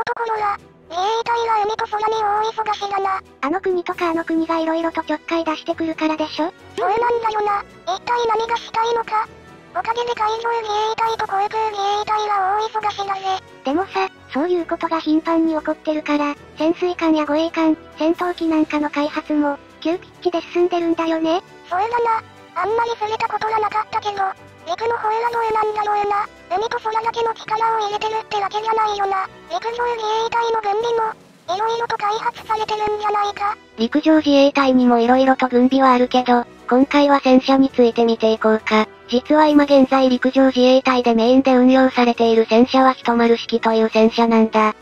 のところは、自衛隊が海と空に大忙しだな。あの国とかあの国が色々とちょっかい出してくるからでしょ？そうなんだよな。一体何がしたいのか。おかげで海上自衛隊と航空自衛隊が大忙しだぜ。でもさ、そういうことが頻繁に起こってるから、潜水艦や護衛艦、戦闘機なんかの開発も、急ピッチで進んでるんだよね。そうだな。あんまり触れたことがなかったけど、陸の方はどうなんだろうな。海と空だけの力を入れてるってわけじゃないよな。陸上自衛隊の軍備も、色々と開発されてるんじゃないか。陸上自衛隊にも色々と軍備はあるけど、今回は戦車について見ていこうか。実は今現在陸上自衛隊でメインで運用されている戦車は一丸式という戦車なんだ。ん？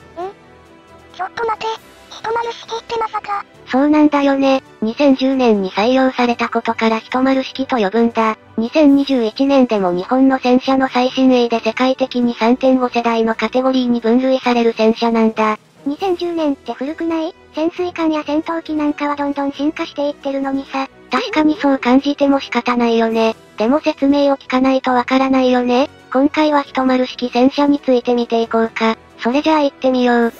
ちょっと待て。一丸式ってまさか。そうなんだよね。2010年に採用されたことから一丸式と呼ぶんだ。2021年でも日本の戦車の最新鋭で世界的に3.5世代のカテゴリーに分類される戦車なんだ。2010年って古くない？潜水艦や戦闘機なんかはどんどん進化していってるのにさ。確かにそう感じても仕方ないよね。でも説明を聞かないとわからないよね。今回は一丸式戦車について見ていこうか。それじゃあ行ってみよう。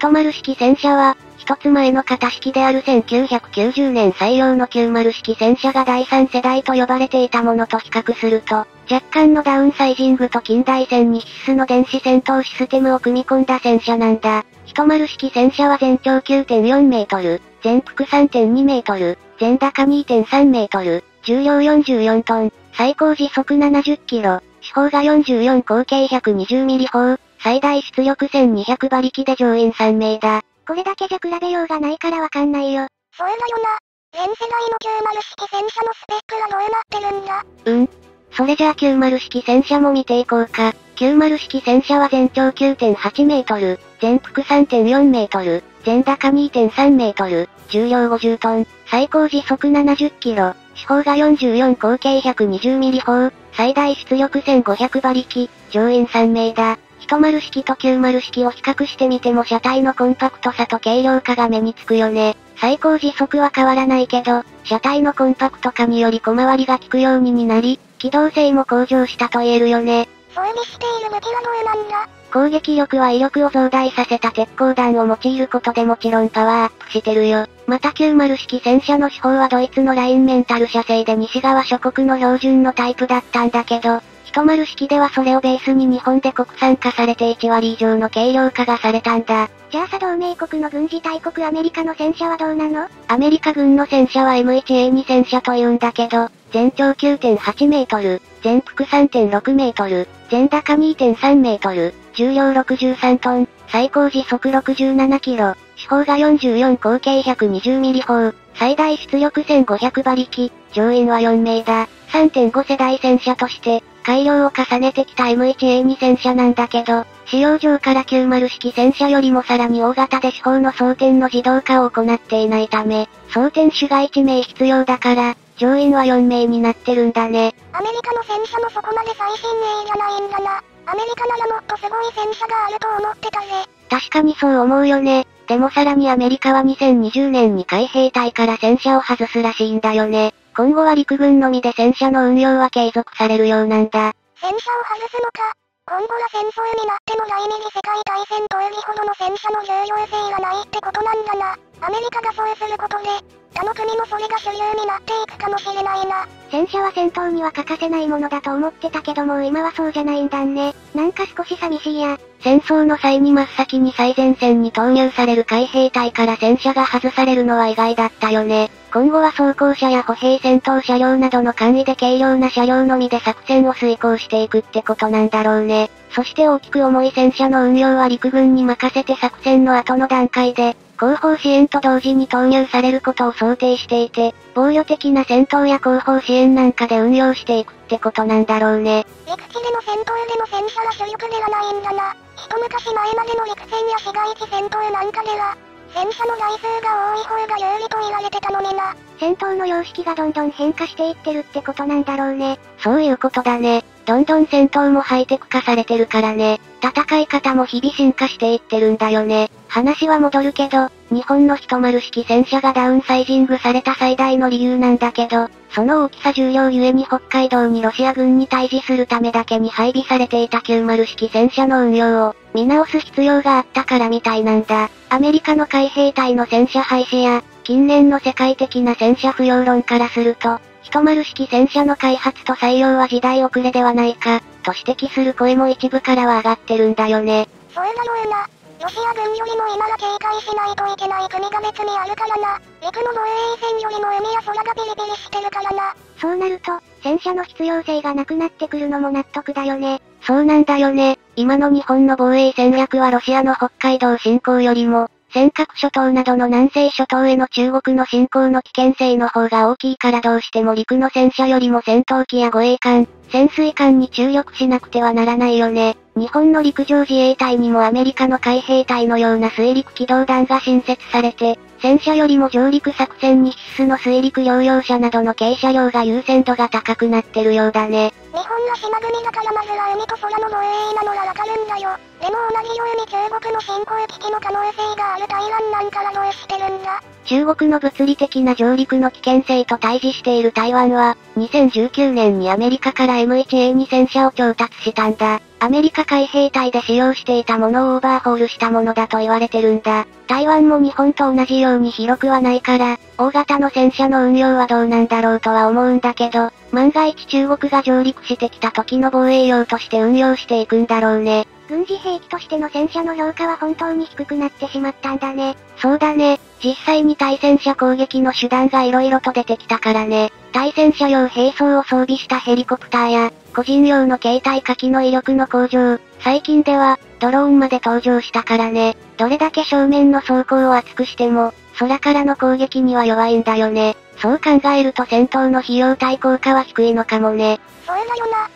一丸式戦車は、一つ前の型式である1990年採用の90式戦車が第3世代と呼ばれていたものと比較すると、若干のダウンサイジングと近代戦に必須の電子戦闘システムを組み込んだ戦車なんだ。一丸式戦車は全長9.4メートル、全幅3.2メートル、全高2.3メートル、重量44トン、最高時速70キロ、四方が44口径120ミリ砲、最大出力1200馬力で乗員3名だ。これだけじゃ比べようがないからわかんないよ。そうだよな。全世代の90式戦車のスペックがどうなってるんだ？うん。それじゃあ90式戦車も見ていこうか。90式戦車は全長9.8メートル、全幅3.4メートル、全高2.3メートル、重量50トン、最高時速70キロ、四方が44口径120ミリ砲、最大出力1500馬力、乗員3名だ。10式と90式を比較してみても車体のコンパクトさと軽量化が目につくよね。最高時速は変わらないけど、車体のコンパクト化により小回りが効くようになり、機動性も向上したと言えるよね。装備している武器はどうなんだ攻撃力は威力を増大させた鉄鋼弾を用いることでもちろんパワーアップしてるよ。また90式戦車の手法はドイツのラインメンタル社製で西側諸国の標準のタイプだったんだけど、一丸式ではそれをベースに日本で国産化されて1割以上の軽量化がされたんだ。じゃあさ同盟国の軍事大国アメリカの戦車はどうなの？アメリカ軍の戦車は M1A2 戦車と言うんだけど、全長9.8メートル、全幅3.6メートル、全高2.3メートル、重量63トン、最高時速67キロ、四方が44口径120ミリ砲、最大出力1500馬力、乗員は4名だ。3.5世代戦車として、改良を重ねてきた M1A2 戦車なんだけど、使用上から90式戦車よりもさらに大型で手法の装填の自動化を行っていないため、装填手が1名必要だから、乗員は4名になってるんだね。アメリカの戦車もそこまで最新鋭じゃないんだな。アメリカならもっとすごい戦車があると思ってたぜ。確かにそう思うよね。でもさらにアメリカは2020年に海兵隊から戦車を外すらしいんだよね。今後は陸軍のみで戦車の運用は継続されるようなんだ。戦車を外すのか。今後は戦争になっても第二次世界大戦当時ほどの戦車の重要性がないってことなんだな。アメリカがそうすることで、他の国もそれが主流になっていくかもしれないな。戦車は戦闘には欠かせないものだと思ってたけどもう今はそうじゃないんだね。なんか少し寂しいや。戦争の際に真っ先に最前線に投入される海兵隊から戦車が外されるのは意外だったよね。今後は装甲車や歩兵戦闘車両などの簡易で軽量な車両のみで作戦を遂行していくってことなんだろうね。そして大きく重い戦車の運用は陸軍に任せて作戦の後の段階で、後方支援と同時に投入されることを想定していて、防御的な戦闘や後方支援なんかで運用していくってことなんだろうね。陸地での戦闘での戦車は主力ではないんだな。一昔前までの陸戦や市街地戦闘なんかでは、戦車の台数が多い方が有利と言われてたのにな。戦闘の様式がどんどん変化していってるってことなんだろうね。そういうことだね。どんどん戦闘もハイテク化されてるからね。戦い方も日々進化していってるんだよね。話は戻るけど、日本の一丸式戦車がダウンサイジングされた最大の理由なんだけど、その大きさ重量ゆえに北海道にロシア軍に対峙するためだけに配備されていた90式戦車の運用を、見直す必要があったからみたいなんだ。アメリカの海兵隊の戦車廃止や、近年の世界的な戦車不要論からすると、一丸式戦車の開発と採用は時代遅れではないか、と指摘する声も一部からは上がってるんだよね。そうだろうな。ロシア軍よりも今は警戒しないといけない国が別にあるからな。陸の防衛線よりも海や空がピリピリしてるからな。そうなると、戦車の必要性がなくなってくるのも納得だよね。そうなんだよね。今の日本の防衛戦略はロシアの北海道侵攻よりも、尖閣諸島などの南西諸島への中国の侵攻の危険性の方が大きいからどうしても陸の戦車よりも戦闘機や護衛艦、潜水艦に注力しなくてはならないよね。日本の陸上自衛隊にもアメリカの海兵隊のような水陸機動団が新設されて、戦車よりも上陸作戦に必須の水陸両用車などの軽車両が優先度が高くなってるようだね。日本の島国だからまずは海と空の防衛なのはわかるんだよ。でも同じように中国の侵攻危機の可能性がある台湾なんかはどうしてるんだ中国の物理的な上陸の危険性と対峙している台湾は、2019年にアメリカから MHA2 戦車を調達したんだ。アメリカ海兵隊で使用していたものをオーバーホールしたものだと言われてるんだ。台湾も日本と同じように広くはないから、大型の戦車の運用はどうなんだろうとは思うんだけど、万が一中国が上陸してきた時の防衛用として運用していくんだろうね。軍事兵器としての戦車の評価は本当に低くなってしまったんだね。そうだね。実際に対戦車攻撃の手段が色々と出てきたからね。対戦車用兵装を装備したヘリコプターや、個人用の携帯火器の威力の向上、最近では、ドローンまで登場したからね。どれだけ正面の装甲を厚くしても、空からの攻撃には弱いんだよね。そう考えると戦闘の費用対効果は低いのかもね。そうだよな。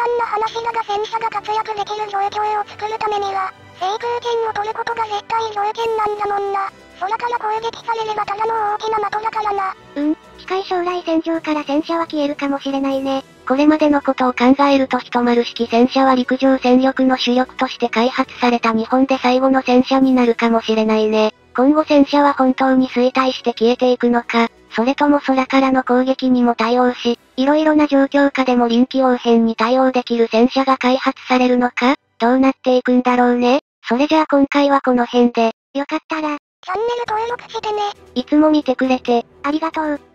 極端な話だが戦車が活躍できる状況を作るためには、制空権を取ることが絶対条件なんだもんな。空から攻撃されればただの大きな的だからな。うん、近い将来戦場から戦車は消えるかもしれないね。これまでのことを考えると一丸式戦車は陸上戦力の主力として開発された日本で最後の戦車になるかもしれないね。今後戦車は本当に衰退して消えていくのか、それとも空からの攻撃にも対応し、色々な状況下でも臨機応変に対応できる戦車が開発されるのかどうなっていくんだろうね。それじゃあ今回はこの辺で、よかったら、チャンネル登録してね。いつも見てくれて、ありがとう。